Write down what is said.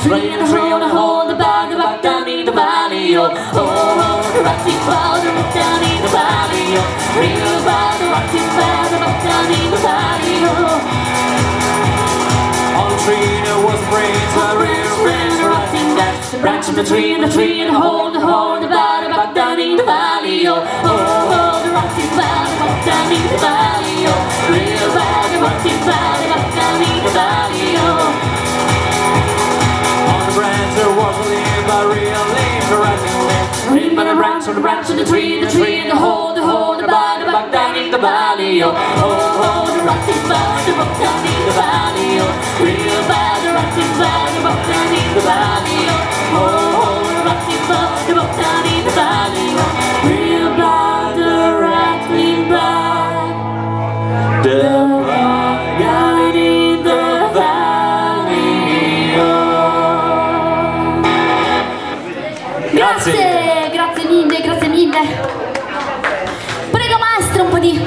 Swing and a hole, a hole, hold the bag, back down in the valley, oh Oh, oh, rocky cloud, back down in the valley, oh Ring of the rocky cloud, back down in the valley, oh On the tree there was a branch, a branch, branch, a rotting branch The branch of the tree and the hole, and hold, hold the bag, back down in the valley, oh Oh, oh, the rocky cloud the branch, on the branch, on the tree, the tree, and the hole, the hole, the body, the back down in the valley, oh, oh, oh, the rocking valley, the rock down in the valley, oh, real bad, the rocking valley, the rock down in the valley, oh, oh, oh, the rocking valley, the rock down in the valley, oh, real bad, the rocking valley, the rock down in the valley, oh. Grazie. Prego maestro un po' di